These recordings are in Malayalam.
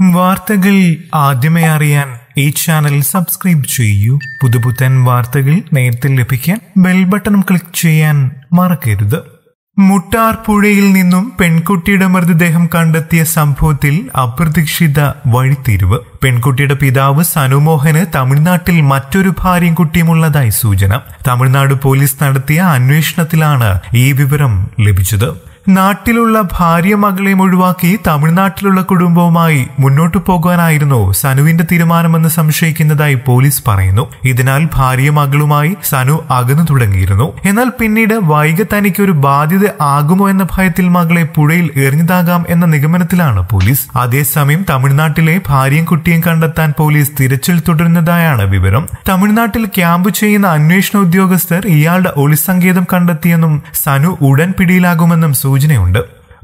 വാർത്തകൾ ആദ്യമേ അറിയാൻ ഈ ചാനൽ സബ്സ്ക്രൈബ് ചെയ്യൂ. പുതുപുത്തൻ വാർത്തകൾ നേരത്തെ ലഭിക്കാൻ ബെൽ ബട്ടൺ ക്ലിക്ക് ചെയ്യാൻ മറക്കരുത്. മുട്ടാർ പുഴയിൽ നിന്നും പെൺകുട്ടിയുടെ മൃതദേഹം കണ്ടെത്തിയ സംഭവത്തിൽ അപ്രതീക്ഷിത വഴിത്തിരിവ്. പെൺകുട്ടിയുടെ പിതാവ് സനുമോഹന് തമിഴ്നാട്ടിൽ മറ്റൊരു ഭാര്യയും കുട്ടിയുമുള്ളതായി സൂചന. തമിഴ്നാട് പോലീസ് നടത്തിയ അന്വേഷണത്തിലാണ് ഈ വിവരം ലഭിച്ചത്. നാട്ടിലുള്ള ഭാര്യ മകളെയും ഒഴിവാക്കി തമിഴ്നാട്ടിലുള്ള കുടുംബവുമായി മുന്നോട്ടു പോകാനായിരുന്നു സനുവിന്റെ തീരുമാനമെന്ന് സംശയിക്കുന്നതായി പോലീസ് പറയുന്നു. ഇതിനാൽ ഭാര്യ മകളുമായി സനു അകന്നു തുടങ്ങിയിരുന്നു. എന്നാൽ പിന്നീട് വൈകി തനിക്ക് ഒരു ബാധ്യത ആകുമോ എന്ന ഭയത്തിൽ മകളെ പുഴയിൽ എറിഞ്ഞതാകാം എന്ന നിഗമനത്തിലാണ് പോലീസ്. അതേസമയം തമിഴ്നാട്ടിലെ ഭാര്യയും കുട്ടിയും കണ്ടെത്താൻ പോലീസ് തിരച്ചിൽ തുടരുന്നതായാണ് വിവരം. തമിഴ്നാട്ടിൽ ക്യാമ്പ് ചെയ്യുന്ന അന്വേഷണ ഉദ്യോഗസ്ഥർ ഇയാളുടെ ഒളിസങ്കേതം കണ്ടെത്തിയെന്നും സനു ഉടൻ പിടിയിലാകുമെന്നും സൂചനയുണ്ട്.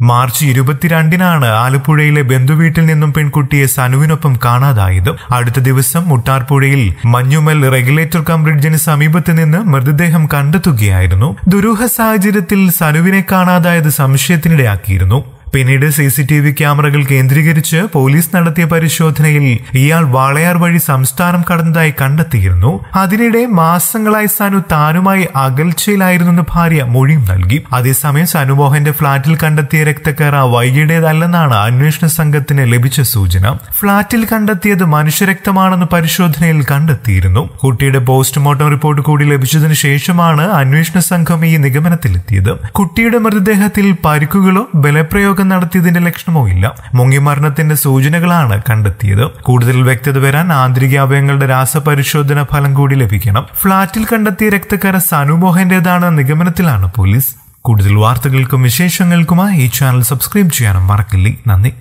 മാർച്ച് ഇരുപത്തിരണ്ടിനാണ് ആലപ്പുഴയിലെ ബന്ധുവീട്ടിൽ നിന്നും പെൺകുട്ടിയെ സനുവിനൊപ്പം കാണാതായത്. അടുത്ത ദിവസം മുട്ടാർപ്പുഴയിൽ മഞ്ഞുമൽ റെഗുലേറ്റർ കം ബ്രിഡ്ജിന് സമീപത്ത് നിന്ന് മൃതദേഹം കണ്ടെത്തുകയായിരുന്നു. ദുരൂഹ സാഹചര്യത്തിൽ സനുവിനെ കാണാതായത് സംശയത്തിനിടയാക്കിയിരുന്നു. പിന്നീട് സി സി ടി വി ക്യാമറകൾ കേന്ദ്രീകരിച്ച് പോലീസ് നടത്തിയ പരിശോധനയിൽ ഇയാൾ വാളയാർ വഴി സംസ്ഥാനം കടന്നതായി കണ്ടെത്തിയിരുന്നു. അതിനിടെ മാസങ്ങളായി സനു താനുമായി അകൽച്ചയിലായിരുന്നെന്ന് ഭാര്യ മൊഴിയും നൽകി. അതേസമയം സനുമോഹന്റെ ഫ്ളാറ്റിൽ കണ്ടെത്തിയ രക്തക്കറ വൈകിയുടേതല്ലെന്നാണ് അന്വേഷണ സംഘത്തിന് ലഭിച്ച സൂചന. ഫ്ളാറ്റിൽ കണ്ടെത്തിയത് മനുഷ്യരക്തമാണെന്ന് പരിശോധനയിൽ കണ്ടെത്തിയിരുന്നു. കുട്ടിയുടെ പോസ്റ്റ്മോർട്ടം റിപ്പോർട്ട് കൂടി ലഭിച്ചതിനു ശേഷമാണ് അന്വേഷണ സംഘം ഈ നിഗമനത്തിലെത്തിയത്. കുട്ടിയുടെ മൃതദേഹത്തിൽ പരിക്കുകളോ ബലപ്രയോഗം പ്രയോഗം നടത്തിയതിന്റെ ലക്ഷണമോ ഇല്ല. മുങ്ങിമരണത്തിന്റെ സൂചനകളാണ് കണ്ടെത്തിയത്. കൂടുതൽ വ്യക്തത വരാൻ ആന്തരിക അവയവങ്ങളുടെ രാസപരിശോധന ഫലം കൂടി ലഭിക്കണം. ഫ്ളാറ്റിൽ കണ്ടെത്തിയ രക്തക്കര സനുമോഹന്റേതാണ് നിഗമനത്തിലാണ് പോലീസ്. കൂടുതൽ വാർത്തകൾക്കും വിശേഷങ്ങൾക്കുമായി ഈ ചാനൽ സബ്സ്ക്രൈബ് ചെയ്യാനും മറക്കില്ലേ. നന്ദി.